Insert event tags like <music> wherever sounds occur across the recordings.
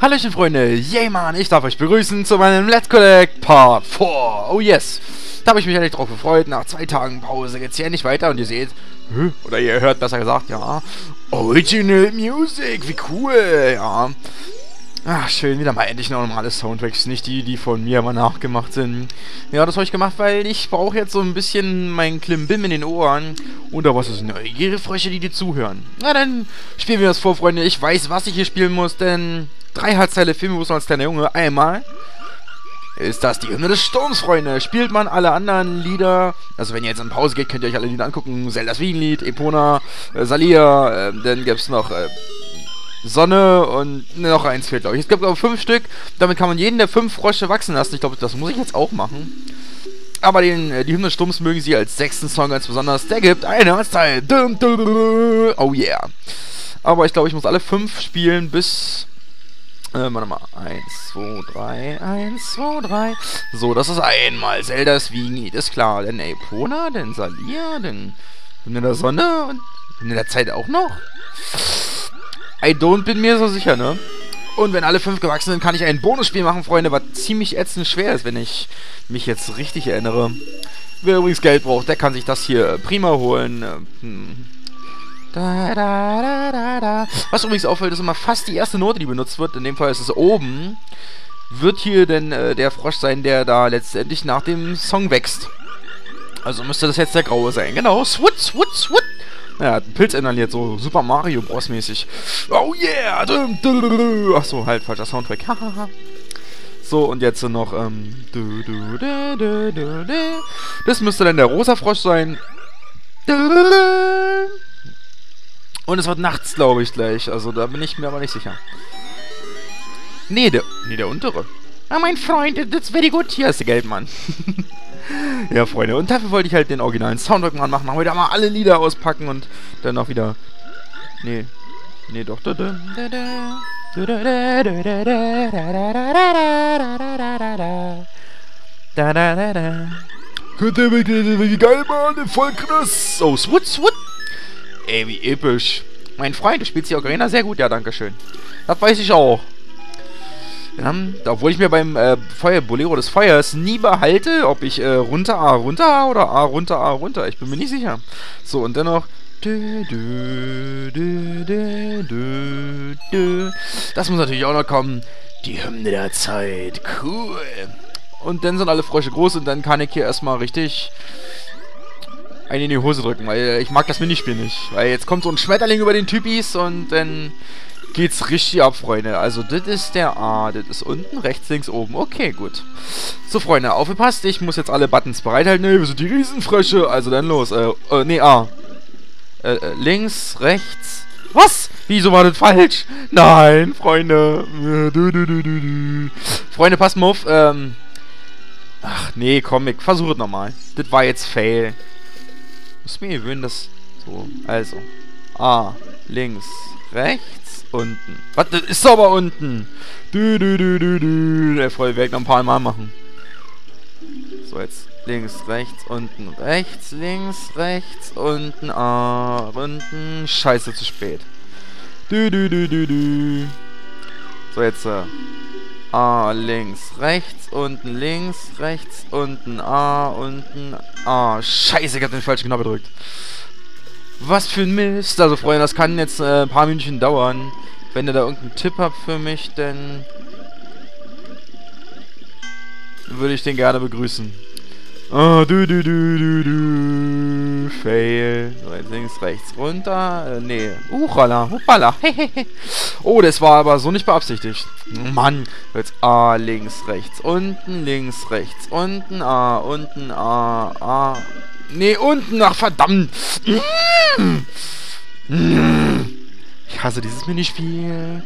Hallöchen Freunde, yay man, ich darf euch begrüßen zu meinem Let's Collect Part 4. Oh yes, da habe ich mich ehrlich drauf gefreut. Nach zwei Tagen Pause geht's hier nicht weiter und ihr seht, oder ihr hört besser gesagt, ja, Original Music, wie cool, ja. Ach, schön, wieder mal endlich normale Soundtracks, nicht die, die von mir mal nachgemacht sind. Ja, das habe ich gemacht, weil ich brauche jetzt so ein bisschen meinen Klimbim in den Ohren. Und da was ist neugierige Frösche, die dir zuhören. Na dann spielen wir das vor, Freunde. Ich weiß, was ich hier spielen muss, denn drei Halbzeile Filme muss man als kleiner Junge. Einmal ist das die Hymne des Sturms, Freunde. Spielt man alle anderen Lieder, also wenn ihr jetzt in Pause geht, könnt ihr euch alle Lieder angucken. Zeldas Wien-Lied, Epona, äh, Salia, äh, dann gibt's noch... Äh, Sonne und noch eins fehlt, glaube ich. Es gibt aber fünf Stück. Damit kann man jeden der fünf Frösche wachsen lassen. Ich glaube, das muss ich jetzt auch machen. Aber den, äh, die Hymne Sturms mögen sie als sechsten Song ganz besonders. Der gibt eine Teil. Oh yeah. Aber ich glaube, ich muss alle fünf spielen bis... Äh, warte mal. Eins, zwei, drei. Eins, zwei, drei. So, das ist einmal Zeldas Wiegen, ist klar. Dann Epona, dann Salia, dann Hymne der Sonne und Hymne der Zeit auch noch. I don't bin mir so sicher, ne? Und wenn alle fünf gewachsen sind, kann ich ein Bonusspiel machen, Freunde, was ziemlich ätzend schwer ist, wenn ich mich jetzt richtig erinnere. Wer übrigens Geld braucht, der kann sich das hier prima holen. Hm. Da, da, da, da, da. Was übrigens auffällt, ist immer fast die erste Note, die benutzt wird. In dem Fall ist es oben. Wird hier denn äh, der Frosch sein, der da letztendlich nach dem Song wächst. Also müsste das jetzt der Graue sein. Genau. Swut, swut, swut. Ja, einen Pilz inhaliert, so Super Mario Bros. mäßig. Oh yeah! Achso, halt, falscher Soundtrack. so, und jetzt noch, ähm. Das müsste dann der rosa Frosch sein. Und es wird nachts, glaube ich, gleich. Also da bin ich mir aber nicht sicher. Nee, der, nee, der untere. Ah, mein Freund, that's very good. Hier ist der Geldmann. ja, Freunde. Und dafür wollte ich halt den originalen Soundtrack mal machen. Machen da mal alle Lieder auspacken und dann auch wieder... Nee. Nee, doch. Da, da, da, da. Könnt ihr wie geil, Mann, voll krass. Oh, swut, swut. Ey, wie episch. Mein Freund, du spielst die Ocarina sehr gut, ja, danke schön. Das weiß ich auch. Ja, obwohl ich mir beim äh, Feuer, Bolero des Feuers nie behalte, ob ich äh, runter A runter A oder A runter A runter. Ich bin mir nicht sicher. So, und dennoch. Das muss natürlich auch noch kommen. Die Hymne der Zeit. Cool. Und dann sind alle Frösche groß und dann kann ich hier erstmal richtig einen in die Hose drücken, weil ich mag das Minispiel nicht. Weil jetzt kommt so ein Schmetterling über den Typis und dann geht's richtig ab, Freunde. Also, das ist der A. Das ist unten, rechts, links, oben. Okay, gut. So, Freunde, aufgepasst. Ich muss jetzt alle Buttons bereithalten. Ne, wir sind die Riesenfrösche. Also, dann los. Äh, äh nee, A. Äh, äh, links, rechts. Was? Wieso war das falsch? Nein, Freunde. Freunde, passt mal auf. Ähm. Ach, nee, komm, ich versuche es nochmal. Das war jetzt Fail. Muss mir gewöhnen, dass... So, also. A, links, rechts unten. Was? Das ist aber unten. Du, du, du, du, du. Der voll weg noch ein paar Mal machen. So, jetzt links, rechts, unten, rechts, links, rechts, unten, ah, unten. Scheiße, zu spät. Du, du, du, du, du. So, jetzt, äh, A, links, rechts, unten, links, rechts, unten, A, unten, A. Scheiße, ich hab den falschen Knopf gedrückt. Was für ein Mist. Also, Freunde, das kann jetzt äh, ein paar Minuten dauern. Wenn ihr da irgendeinen Tipp habt für mich, dann würde ich den gerne begrüßen. Oh, du, du, du, du, du. Fail. Jetzt links, rechts, runter. Äh, nee. Uchala, hoppala. <laughs> oh, das war aber so nicht beabsichtigt. Mann. Jetzt A, links, rechts, unten, links, rechts, unten, A, unten, A, A. Nee, unten, ach verdammt. Ich hasse dieses Minispiel.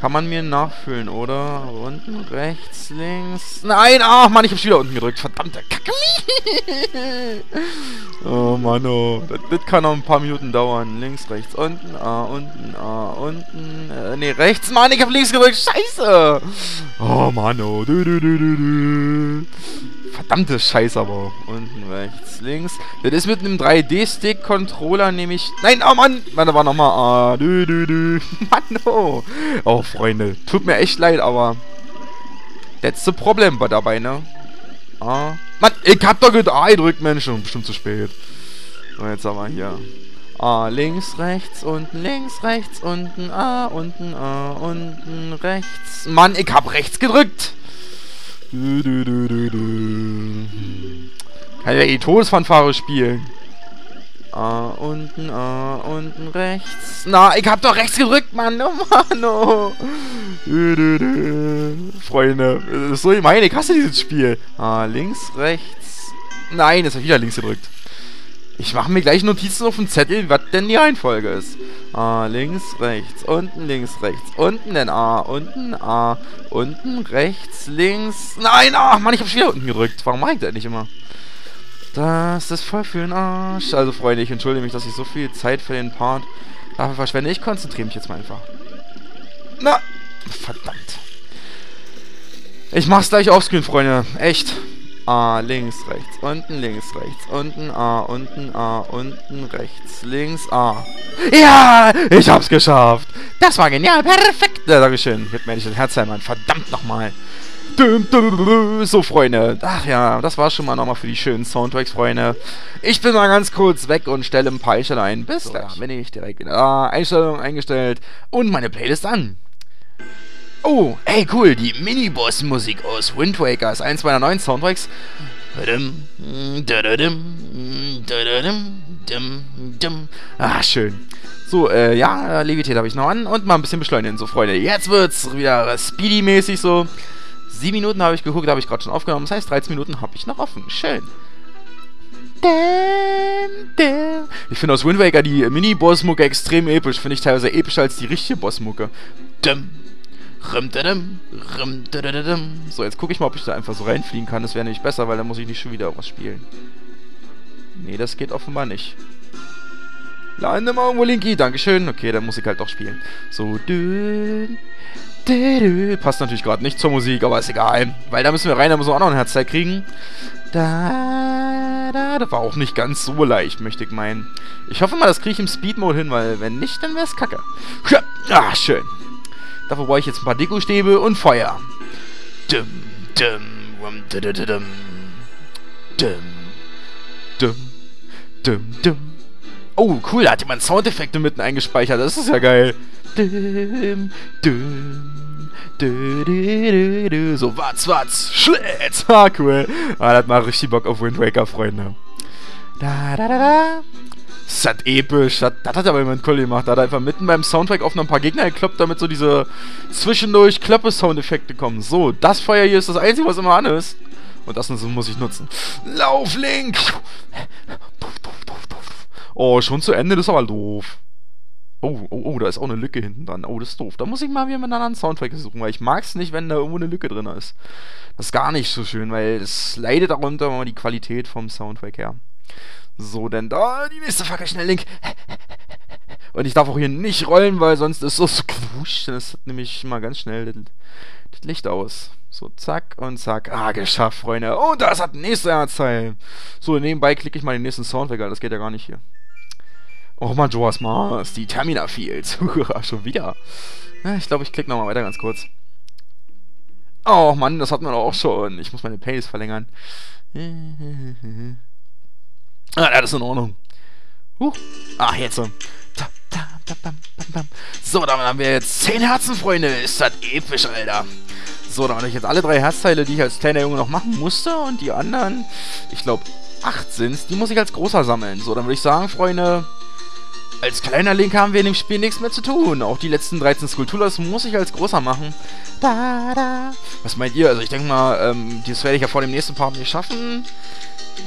Kann man mir nachfüllen, oder? Unten, rechts, links. Nein, ach Mann, ich hab's wieder unten gedrückt. Verdammte Kacke. <laughs> oh Mann, oh. Das, das, kann noch ein paar Minuten dauern. Links, rechts, unten, ah, unten, ah, unten. Äh, nee, rechts. Mann, ich hab links gedrückt. Scheiße. Oh Mann, oh. Du, du, du, du, du. Verdammte Scheiße aber. Unten, rechts, links. Das ist mit einem 3D-Stick-Controller nämlich... Nein, oh Mann! Warte, war nochmal... Ah, dü, dü, dü. Mann, oh. Oh, Freunde. Tut mir echt leid, aber... That's the problem dabei, ne? Ah. Mann, ich hab doch A gedrückt, Mensch. Bestimmt zu spät. So, jetzt haben wir hier... A, links, rechts, unten, links, rechts, unten, A, unten, A, unten, rechts. Mann, ich hab rechts gedrückt! Du, du, du, du, du. Kann ja die Todesfanfare spielen. Ah, unten, ah, unten, rechts. Na, ich hab doch rechts gedrückt, Mann. Oh, Mann, oh. Du, du, du. Freunde, das ist so gemein. Ich hasse dieses Spiel. Ah, links, rechts. Nein, jetzt hab ich wieder links gedrückt. Ich mache mir gleich Notizen auf dem Zettel, was denn die Reihenfolge ist. A, links, rechts, unten, links, rechts, unten, dann A, unten, A, unten, rechts, links. Nein, ach Mann, ich schon wieder unten gedrückt. Warum mache ich das nicht immer? Das ist voll für den Arsch. Also, Freunde, ich entschuldige mich, dass ich so viel Zeit für den Part dafür verschwende. Ich konzentriere mich jetzt mal einfach. Na, verdammt. Ich mach's gleich offscreen, Freunde. Echt. A, links, rechts, unten, links, rechts, unten, A, unten, A, unten, rechts, links, A. Ja, ich hab's geschafft. Das war genial, perfekt. Ja, Dankeschön. Mit mir nicht den Herzheimer. Verdammt nochmal. So, Freunde. Ach ja, das war schon mal nochmal für die schönen Soundtracks, Freunde. Ich bin mal ganz kurz weg und stelle ein paar Einstellungen ein. Bis so, gleich. bin ich direkt wieder da. Einstellungen eingestellt und meine Playlist an. Oh, hey cool, die Mini-Boss-Musik aus Wind Waker ist eins meiner neuen Soundtracks. Ah, schön. So, äh, ja, Levität habe ich noch an und mal ein bisschen beschleunigen, so Freunde. Jetzt wird's wieder Speedy-mäßig so. Sieben Minuten habe ich geguckt, habe ich gerade schon aufgenommen. Das heißt, 13 Minuten habe ich noch offen. Schön. Ich finde aus Wind Waker die Mini-Boss-Mucke extrem episch. Finde ich teilweise epischer als die richtige Boss-Mucke. So, jetzt gucke ich mal, ob ich da einfach so reinfliegen kann. Das wäre nämlich besser, weil dann muss ich nicht schon wieder was spielen. Nee, das geht offenbar nicht. Lande mal irgendwo, Linky. Dankeschön. Okay, dann muss ich halt doch spielen. So, dü, dü, dü. Passt natürlich gerade nicht zur Musik, aber ist egal. Weil da müssen wir rein, da müssen wir auch noch ein Herzzeit kriegen. Da, da, das war auch nicht ganz so leicht, möchte ich meinen. Ich hoffe mal, das kriege ich im Speed-Mode hin, weil wenn nicht, dann wäre es kacke. Ja, ah, schön. Dafür brauche ich jetzt ein paar Dekostäbe und Feuer. Dum, dum, rum, dum, dum, dum, dum, dum. Oh, cool, da hat jemand Soundeffekte mitten eingespeichert. Das ist ja geil. Dum, dum, du, du, du, so, watz, watz, schlitz. Ah, cool. Ah, das macht richtig Bock auf Wind Waker, Freunde. Da, da, da, da. Das ist halt episch. Das, das hat aber jemand cool gemacht. Da hat er einfach mitten beim Soundtrack auf noch ein paar Gegner gekloppt, damit so diese zwischendurch Kloppe-Soundeffekte kommen. So, das Feuer hier ist das Einzige, was immer an ist. Und das muss ich nutzen. Lauf, Link! Oh, schon zu Ende, das ist aber doof. Oh, oh, oh, da ist auch eine Lücke hinten dran. Oh, das ist doof. Da muss ich mal wieder mit einem anderen Soundtrack suchen, weil ich mag es nicht, wenn da irgendwo eine Lücke drin ist. Das ist gar nicht so schön, weil es leidet darunter die Qualität vom Soundtrack her. So, denn da die nächste Fackel schnell Link. Und ich darf auch hier nicht rollen, weil sonst ist es gewuscht. Dann ist nämlich mal ganz schnell das, das, Licht aus. So, zack und zack. Ah, geschafft, Freunde. Und das hat nächste Erzteil. So, nebenbei klicke ich mal den nächsten Sound weg, das geht ja gar nicht hier. Oh, Majora's Mars, die Termina Fields. <laughs> Schon wieder. Ich glaube, ich klicke nochmal weiter ganz kurz. Oh Mann, das hat man auch schon. Ich muss meine Playlist verlängern. <laughs> Ah, das ist in Ordnung. Huh. Ach, jetzt so. So, damit haben wir jetzt 10 Herzen, Freunde. Ist das episch, Alter. So, dann habe ich jetzt alle drei Herzteile, die ich als kleiner Junge noch machen musste. Und die anderen, ich glaube, 8 sind es, die muss ich als großer sammeln. So, dann würde ich sagen, Freunde, als kleiner Link haben wir in dem Spiel nichts mehr zu tun. Auch die letzten 13 Skulpturas muss ich als großer machen. Da, da. Was meint ihr? Also ich denke mal, ähm, das werde ich ja vor dem nächsten Part nicht schaffen.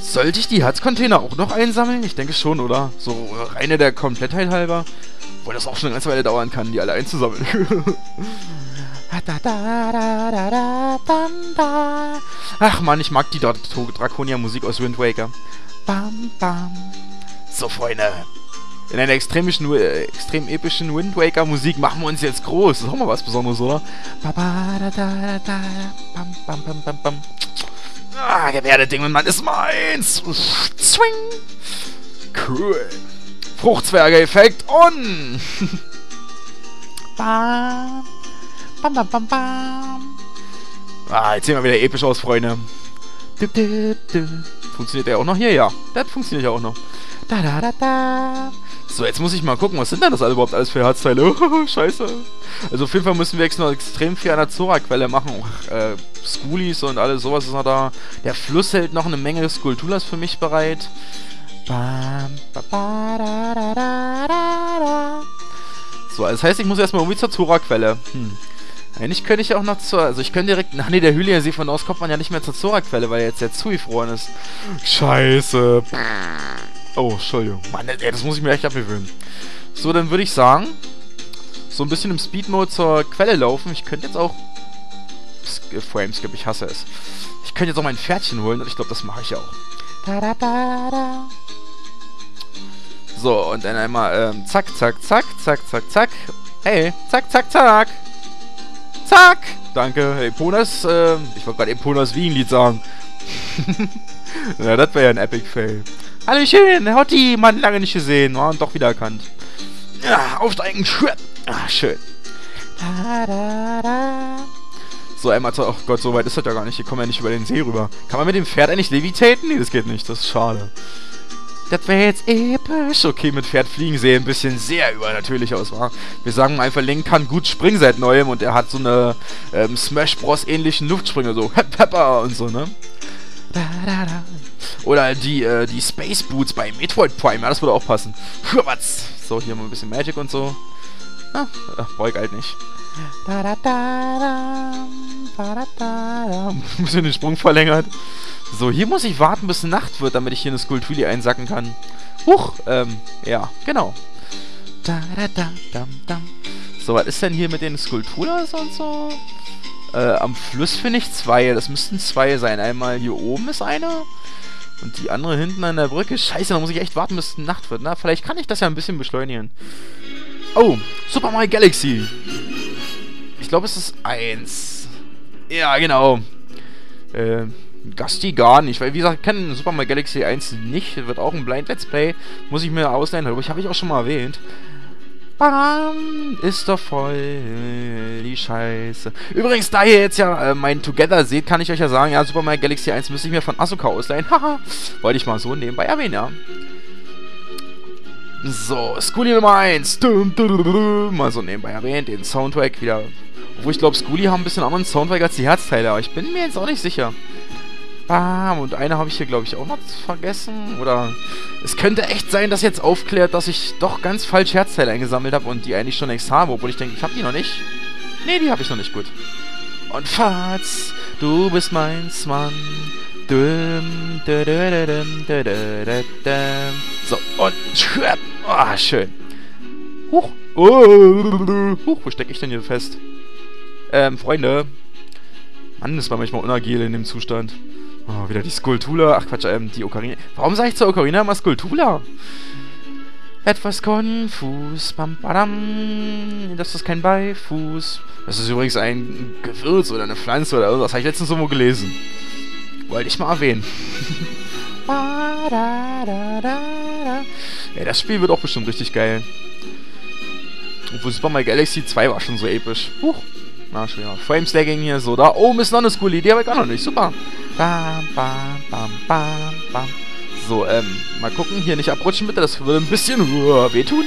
Sollte ich die Herzcontainer auch noch einsammeln? Ich denke schon, oder? So reine der Komplettheit halber. Obwohl das auch schon eine ganze Weile dauern kann, die alle einzusammeln. <laughs> Ach man, ich mag die Draconia-Musik aus Wind Waker. Bam, bam. So, Freunde. In einer extrem, äh, extrem epischen Wind Waker Musik machen wir uns jetzt groß. Das ist auch mal was Besonderes, oder? Ah, Gebärdeding und Mann ist meins. Swing. Cool. Fruchtzwerge-Effekt on. <laughs> bam. Bam, bam, bam, bam. Ah, jetzt sehen wir wieder episch aus, Freunde. Funktioniert der auch noch hier? Ja, das funktioniert ja auch noch. Da, da, da, da. So, jetzt muss ich mal gucken, was sind denn das alle überhaupt alles für Herzteile? <laughs> Scheiße. Also auf jeden Fall müssen wir jetzt noch extrem viel an der Zora-Quelle machen. Auch, äh, Schoolies und alles sowas ist noch da. Der Fluss hält noch eine Menge Skulpturas für mich bereit. So, das heißt, ich muss erstmal irgendwie zur Zora-Quelle. Hm. Eigentlich könnte ich auch noch zur... Also ich könnte direkt... Ach nee, der Hylia-See von aus kommt man ja nicht mehr zur Zora-Quelle, weil er jetzt ja zugefroren ist. Scheiße. Oh, Entschuldigung. Mann, ey, das muss ich mir echt abgewöhnen. So, dann würde ich sagen, so ein bisschen im Speed-Mode zur Quelle laufen. Ich könnte jetzt auch... Frameskip, ich hasse es. Ich könnte jetzt auch mein Pferdchen holen und ich glaube, das mache ich auch. So, und dann einmal ähm, zack, zack, zack, zack, zack, zack. Hey, zack, zack, zack. Zack. Danke. Hey, Ponas, äh, ich wollte gerade Ponas Wien-Lied sagen. <laughs> ja, das wäre ja ein Epic-Fail. Hallöchen, Hotti, Mann, lange nicht gesehen. Oh, und doch wieder erkannt. Ja, aufsteigen, schön. Ah, schön. So, einmal zu... Oh Gott, so weit ist das ja gar nicht. Hier kommen wir ja nicht über den See rüber. Kann man mit dem Pferd eigentlich levitaten? Nee, das geht nicht. Das ist schade. Das wäre jetzt episch. Okay, mit Pferd fliegen sehen ein bisschen sehr übernatürlich aus, war. Wir sagen einfach, Link kann gut springen seit neuem und er hat so eine ähm, Smash Bros. ähnlichen Luftspringer, so Hep Pepper und so, ne? Oder die, äh, die Space Boots bei Metroid Prime, ja, das würde auch passen. Hürwatz. So, hier mal ein bisschen Magic und so. Ah, brauche ich halt nicht. Da, da, da, da, da, da, da. <laughs> Ein bisschen den Sprung verlängert. So, hier muss ich warten, bis Nacht wird, damit ich hier eine Skulptuli einsacken kann. Huch, ähm, ja, genau. Da, da, da, dam, dam. So, was ist denn hier mit den Skulpturas und so? Äh, am Fluss finde ich zwei. Das müssten zwei sein. Einmal hier oben ist eine. Und die andere hinten an der Brücke. Scheiße, da muss ich echt warten, bis Nacht wird. Na, vielleicht kann ich das ja ein bisschen beschleunigen. Oh, Super Mario Galaxy. Ich glaube, es ist eins. Ja, genau. Äh, Gasti gar nicht, weil wie gesagt, ich kenne Super Mario Galaxy 1 nicht, wird auch ein Blind Let's Play, muss ich mir ausleihen, aber ich habe ich auch schon mal erwähnt. Bam, ist doch voll die Scheiße. Übrigens, da ihr jetzt ja äh, mein Together seht, kann ich euch ja sagen, ja, Super Mario Galaxy 1 müsste ich mir von Asuka ausleihen. Haha, <laughs> wollte ich mal so nebenbei erwähnen, ja. So, Schoolie Nummer 1. Dum, dum, dum, mal so nebenbei erwähnt, den Soundtrack wieder. Obwohl ich glaube, Schoolie haben ein bisschen anderen Soundtrack als die Herzteile, aber ich bin mir jetzt auch nicht sicher. Bam, und eine habe ich hier, glaube ich, auch noch vergessen. Oder es könnte echt sein, dass jetzt aufklärt, dass ich doch ganz falsch Herzteile eingesammelt habe und die eigentlich schon längst habe, obwohl ich denke, ich habe die noch nicht. Nee, die habe ich noch nicht gut. Und Fatz, du bist mein Mann. So, und oh, schön. Huch. Oh, huch, wo stecke ich denn hier fest? Ähm, Freunde. Mann, das war manchmal unagil in dem Zustand. Oh, wieder die Skulptula. Ach Quatsch, ähm, die Ocarina. Warum sage ich zur Ocarina immer Skulptula? Etwas konfus. Bam, badam. Das ist kein Beifuß. Das ist übrigens ein Gewürz oder eine Pflanze oder irgendwas. Habe ich letztens irgendwo gelesen. Wollte ich mal erwähnen. <laughs> Ey, das Spiel wird auch bestimmt richtig geil. Obwohl Super Mario Galaxy 2 war schon so episch. Huch. Na, schon wieder. Frameslagging hier so. Da oben ist noch eine coole Idee, aber ich auch noch nicht. Super. Bam, bam, bam, bam, bam. So, ähm, mal gucken. Hier nicht abrutschen bitte. Das würde ein bisschen uh, wehtun.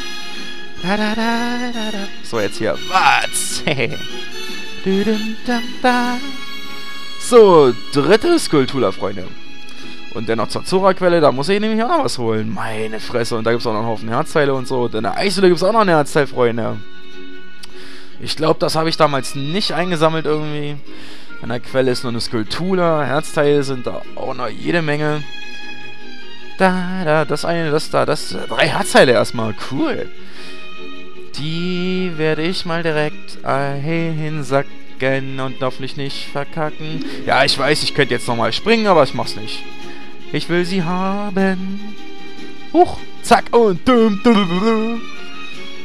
Da, da, da, da, da. So, jetzt hier. Was? <laughs> so, dritte Skulptura, Freunde. Und dann noch zur Zora-Quelle, da muss ich nämlich auch noch was holen. Meine Fresse. Und da gibt es auch noch einen Haufen Herzteile und so. Und in der Eishöhle gibt es auch noch ein Herzteil, Freunde. Ich glaube, das habe ich damals nicht eingesammelt irgendwie. An der Quelle ist nur eine Skulptur. Herzteile sind da auch noch jede Menge. Da, da, das eine, das da, das. Drei Herzteile erstmal. Cool. Die werde ich mal direkt hinsacken und hoffentlich nicht verkacken. Ja, ich weiß, ich könnte jetzt nochmal springen, aber ich mach's nicht. Ich will sie haben. Huch, zack und dum, dum, dum.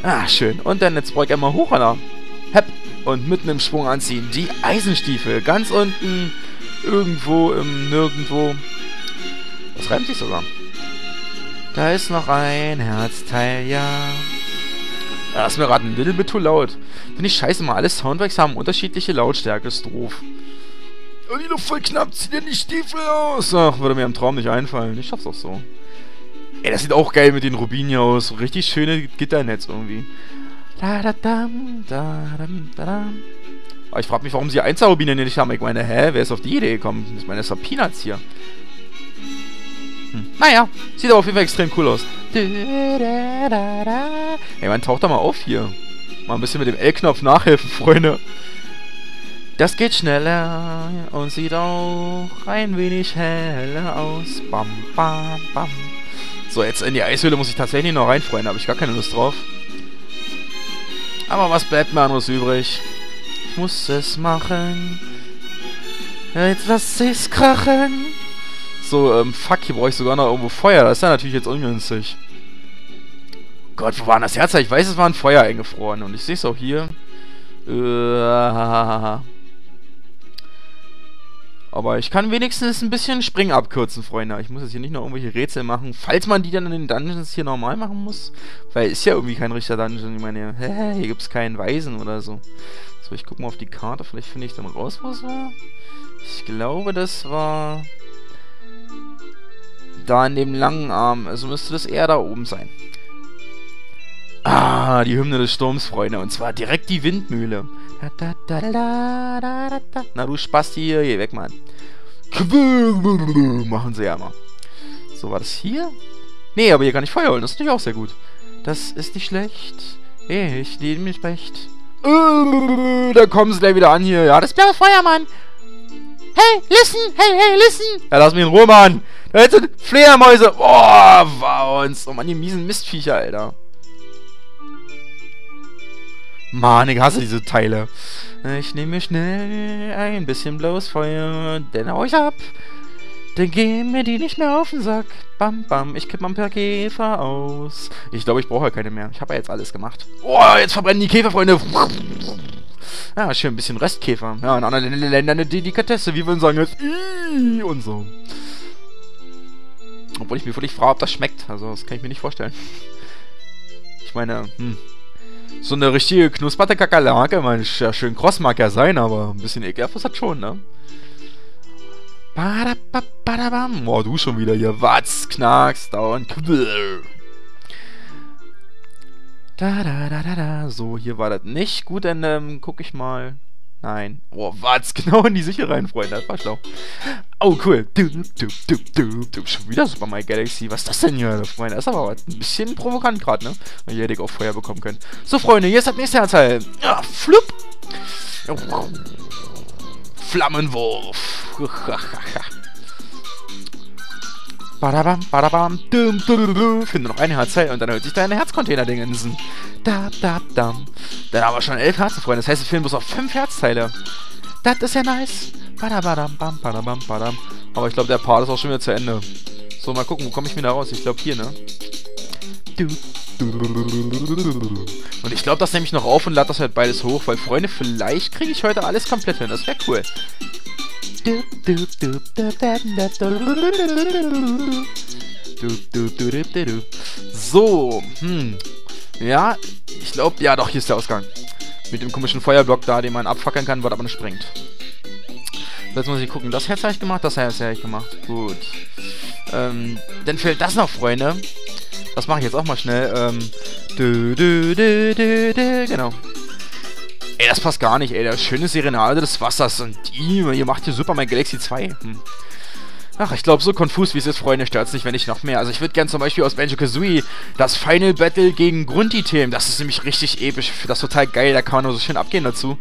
Ah, schön. Und dann jetzt brauche ich einmal hoch, Alter. Und mitten im Sprung anziehen. Die Eisenstiefel. Ganz unten Irgendwo im Nirgendwo. Das reimt sich sogar. Da ist noch ein Herzteil, ja. Ist mir ein little bit too laut. Finde ich scheiße, mal alle Soundtracks haben unterschiedliche Lautstärke, ist doof. Oh, die Luft voll knapp, zieh dir die Stiefel aus. Ach, würde mir im Traum nicht einfallen. Ich schaff's auch so. Ey, das sieht auch geil mit den Rubinen aus. Richtig schöne Gitternetz irgendwie. Aber ich frage mich, warum sie Einzelrubine nicht haben. Ich meine, hä, wer ist auf die Idee gekommen? Ich meine, das ist doch Peanuts hier. Hm. Naja, sieht aber auf jeden Fall extrem cool aus. Ey, man taucht da mal auf hier. Mal ein bisschen mit dem L-Knopf nachhelfen, Freunde. Das geht schneller und sieht auch ein wenig heller aus. Bam, bam, bam. So, jetzt in die Eishöhle muss ich tatsächlich noch rein, Freunde. Habe ich gar keine Lust drauf. Aber was bleibt mir anderes übrig? Ich muss es machen. Jetzt lass ich's krachen. So, ähm, fuck, hier brauche ich sogar noch irgendwo Feuer. Das ist ja natürlich jetzt ungünstig. Gott, wo war denn das Herz? Ich weiß, es war ein Feuer eingefroren. Und ich sehe es auch hier. Äh, aber ich kann wenigstens ein bisschen Springen abkürzen, Freunde. Ich muss jetzt hier nicht noch irgendwelche Rätsel machen. Falls man die dann in den Dungeons hier normal machen muss. Weil ist ja irgendwie kein richtiger Dungeon. Ich meine, hä, hier es keinen Weisen oder so. So, ich gucke mal auf die Karte. Vielleicht finde ich dann raus, wo es war. Ich glaube, das war... Da in dem langen Arm. Also müsste das eher da oben sein. Ah, die Hymne des Sturms, Freunde. Und zwar direkt die Windmühle. Na du Spasti hier, geh weg, Mann. <laughs> Machen sie ja mal. So, war das hier? Nee, aber hier kann ich Feuer holen. Das ist natürlich auch sehr gut. Das ist nicht schlecht. Ich nehme mich recht. <laughs> Da kommen sie gleich wieder an hier. Ja, das blaue Feuer, Mann. Hey, listen! Hey, hey, listen! Ja, lass mich in Ruhe, Mann. Da sind Fledermäuse. Oh, war uns. Oh, Mann, die miesen Mistviecher, Alter. Mann, ich hasse diese Teile. Ich nehme mir schnell ein bisschen blaues Feuer, dann hau ich ab. Dann gehen mir die nicht mehr auf den Sack. Bam, bam, ich kipp mal per Käfer aus. Ich glaube, ich brauche ja keine mehr. Ich habe ja jetzt alles gemacht. Oh, jetzt verbrennen die Käfer, Freunde. Ja, schön, ein bisschen Restkäfer. Ja, in anderen Ländern eine Delikatesse, wie wir sagen jetzt. Und so. Obwohl ich mir völlig frage, ob das schmeckt. Also, das kann ich mir nicht vorstellen. Ich meine, hm, so eine richtige knusperte Kakerlake, man, ja, schön kross mag ja sein, aber ein bisschen ekelhaft ist das schon, ne? Boah, du schon wieder hier. Watz, knackst, dauernd. Da, da, da, da, da. So, hier war das nicht. Gut, dann ähm, guck ich mal. Nein. Oh, was? <laughs> Genau in die Sicher rein, Freunde. Das war schlau. Oh, cool. Du, du, du, du, du. Schon wieder Super Mario Galaxy. Was ist das denn hier, Freunde? Das ist aber ein bisschen provokant gerade, ne? Hätte ich auch Feuer bekommen können. So, Freunde, ist das nächste Teil. Ja, flupp. Flammenwurf. <laughs> Badabam, badabam, dum, dum, dum, Finde noch ein Herzzell und dann hört sich deine Herzcontainer-Dingensen. Da, da, dam. Dann haben wir schon elf Herzen, Freunde. Das heißt, wir fehlen bloß auf fünf Herzteile. Das ist ja nice. Badabadam, bam, badabam, badam. Aber ich glaube, der Part ist auch schon wieder zu Ende. So, mal gucken, wo komme ich wieder raus? Ich glaube hier, ne? Und ich glaube, das nehme ich noch auf und lade das halt beides hoch, weil, Freunde, vielleicht kriege ich heute alles komplett hin. Das wäre cool. So, hm. Ja, ich glaube, ja doch, hier ist der Ausgang. Mit dem komischen Feuerblock da, den man abfackeln kann, was aber nicht springt. Jetzt muss ich gucken, das Herz habe ich gemacht, das Herz habe ich gemacht. Gut. Ähm, dann fehlt das noch, Freunde. Das mache ich jetzt auch mal schnell. Ähm, dü, dü, dü, genau. Ey, das passt gar nicht, ey. Der schöne Serenade des Wassers. Und ihr, ihr macht hier Super Mario Galaxy 2. Hm. Ach, ich glaube, so konfus wie es ist, Freunde, stört es nicht, wenn ich noch mehr. Also ich würde gerne zum Beispiel aus Banjo-Kazooie das Final Battle gegen Grundi-Themen. Das ist nämlich richtig episch. Das total geil. Da kann man nur so schön abgehen dazu.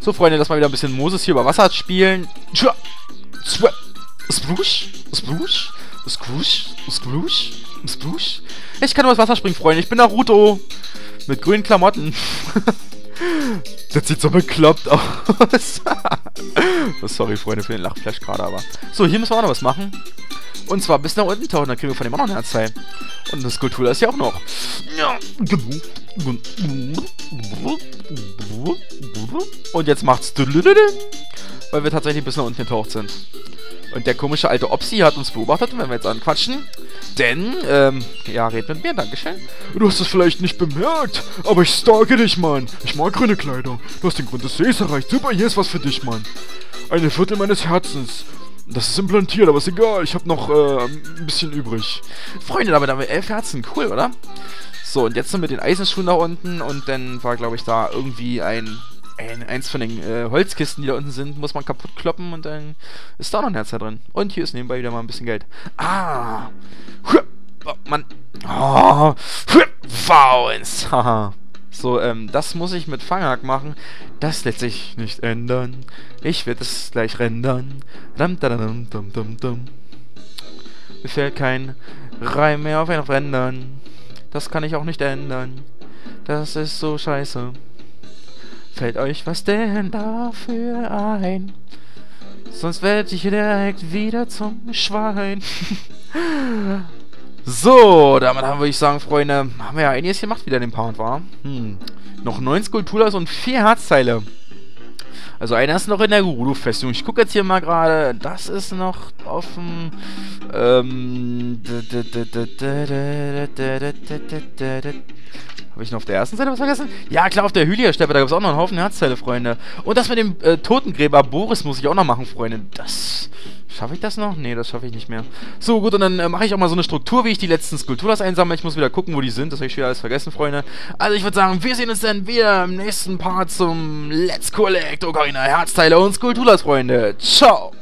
So, Freunde, lass mal wieder ein bisschen Moses hier über Wasser spielen. Sploosh, Sploosh, Sploosh, Sploosh, Sploosh. Ich kann das Wasser springen, Freunde. Ich bin Naruto. Mit grünen Klamotten. <laughs> Das sieht so bekloppt aus. <laughs> Sorry, Freunde, für den Lachflash gerade, aber... So, hier müssen wir auch noch was machen. Und zwar bis nach unten tauchen, dann kriegen wir von dem auch noch ein Herzteil. Und eine Skulptur ist ja auch noch. Und jetzt macht's... Weil wir tatsächlich bis nach unten getaucht sind. Und der komische alte Opsi hat uns beobachtet und wenn wir jetzt anquatschen. Denn, ähm, ja, red mit mir, Dankeschön. Du hast es vielleicht nicht bemerkt, aber ich stalke dich, Mann. Ich mag grüne Kleidung. Du hast den Grund des Sees erreicht. Super, hier ist was für dich, Mann. Eine Viertel meines Herzens. Das ist implantiert, aber ist egal. Ich habe noch äh, ein bisschen übrig. Freunde, damit haben wir elf Herzen. Cool, oder? So, und jetzt sind wir den Eisenschuhen nach unten und dann war, glaube ich, da irgendwie ein, ein eins von den äh, Holzkisten, die da unten sind, muss man kaputt kloppen und dann ist da noch ein Herz da drin. Und hier ist nebenbei wieder mal ein bisschen Geld. Ah! Oh, Mann. Oh! Fouls! <laughs> Haha. So, ähm, das muss ich mit Fanghack machen. Das lässt sich nicht ändern. Ich werde es gleich rendern. Dum, dum, dum, dum, dum. Mir fällt kein Reim mehr auf ein Rendern. Das kann ich auch nicht ändern. Das ist so scheiße. Fällt euch was denn dafür ein? Sonst werde ich direkt wieder zum Schwein. So, damit haben wir, ich sagen, Freunde, haben wir ja einiges gemacht wieder den Part, war. Hm. Noch neun Skulpturas und vier Herzteile. Also einer ist noch in der Gerudo-Festung. Ich gucke jetzt hier mal gerade. Das ist noch dem... Ähm... Habe ich noch auf der ersten Seite was vergessen? Ja, klar, auf der Hylia-Steppe, da gibt es auch noch einen Haufen Herzteile, Freunde. Und das mit dem äh, Totengräber Boris muss ich auch noch machen, Freunde. Das... Schaffe ich das noch? Nee, das schaffe ich nicht mehr. So, gut, und dann äh, mache ich auch mal so eine Struktur, wie ich die letzten Skulpturas einsammle. Ich muss wieder gucken, wo die sind. Das habe ich wieder alles vergessen, Freunde. Also, ich würde sagen, wir sehen uns dann wieder im nächsten Part zum Let's Collect Ocarina Herzteile und Skulpturas, Freunde. Ciao!